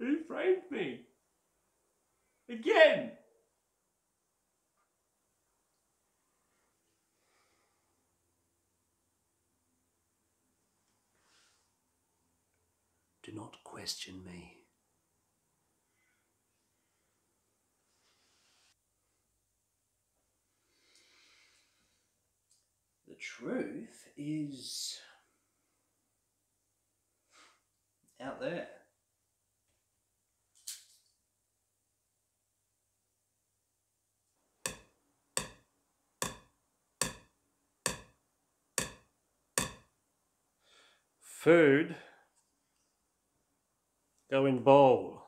Who framed me? Again! Do not question me. The truth is out there. Food go in bowl.